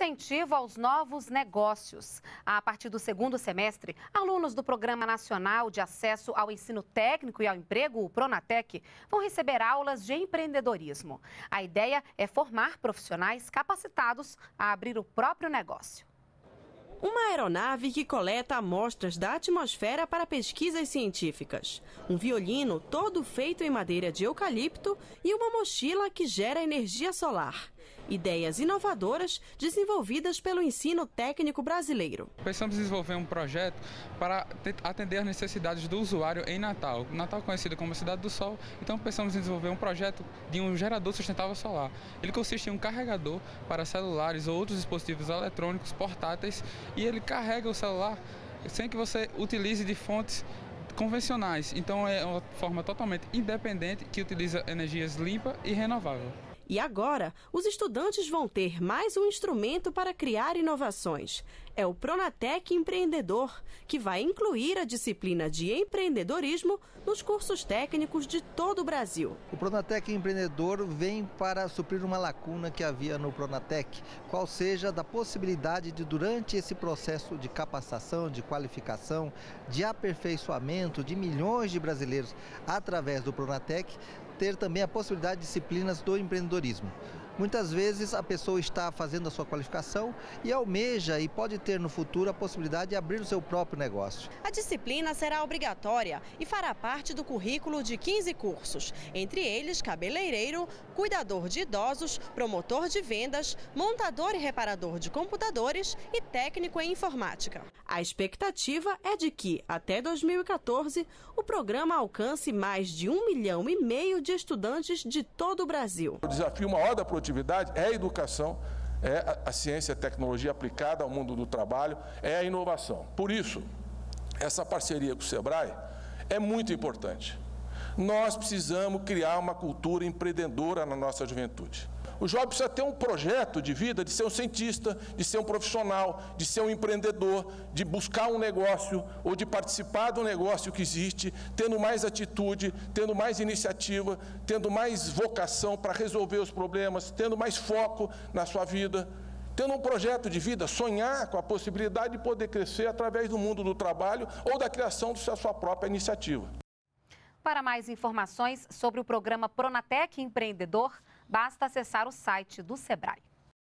incentivo aos novos negócios. A partir do segundo semestre, alunos do Programa Nacional de Acesso ao Ensino Técnico e ao Emprego, o Pronatec, vão receber aulas de empreendedorismo. A ideia é formar profissionais capacitados a abrir o próprio negócio. Uma aeronave que coleta amostras da atmosfera para pesquisas científicas. Um violino todo feito em madeira de eucalipto e uma mochila que gera energia solar. Ideias inovadoras desenvolvidas pelo ensino técnico brasileiro. Pensamos desenvolver um projeto para atender as necessidades do usuário em Natal. Natal é conhecido como Cidade do Sol, então pensamos em desenvolver um projeto de um gerador sustentável solar. Ele consiste em um carregador para celulares ou outros dispositivos eletrônicos portáteis e ele carrega o celular sem que você utilize de fontes convencionais. Então é uma forma totalmente independente que utiliza energias limpas e renováveis. E agora, os estudantes vão ter mais um instrumento para criar inovações. É o Pronatec Empreendedor, que vai incluir a disciplina de empreendedorismo nos cursos técnicos de todo o Brasil. O Pronatec Empreendedor vem para suprir uma lacuna que havia no Pronatec, qual seja da possibilidade de, durante esse processo de capacitação, de qualificação, de aperfeiçoamento de milhões de brasileiros através do Pronatec, ter também a possibilidade de disciplinas do empreendedorismo. Muitas vezes a pessoa está fazendo a sua qualificação e almeja e pode ter no futuro a possibilidade de abrir o seu próprio negócio. A disciplina será obrigatória e fará parte do currículo de 15 cursos, entre eles cabeleireiro, cuidador de idosos, promotor de vendas, montador e reparador de computadores e técnico em informática. A expectativa é de que, até 2014, o programa alcance mais de um milhão e meio de estudantes de todo o Brasil. O desafio maior da produtividade produtividade é a educação, é a, ciência e a tecnologia aplicada ao mundo do trabalho, é a inovação. Por isso, essa parceria com o SEBRAE é muito importante. Nós precisamos criar uma cultura empreendedora na nossa juventude. O jovem precisa ter um projeto de vida, de ser um cientista, de ser um profissional, de ser um empreendedor, de buscar um negócio ou de participar do negócio que existe, tendo mais atitude, tendo mais iniciativa, tendo mais vocação para resolver os problemas, tendo mais foco na sua vida tendo um projeto de vida, sonhar com a possibilidade de poder crescer através do mundo do trabalho ou da criação da sua própria iniciativa. Para mais informações sobre o programa Pronatec Empreendedor, basta acessar o site do Sebrae.